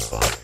Bye.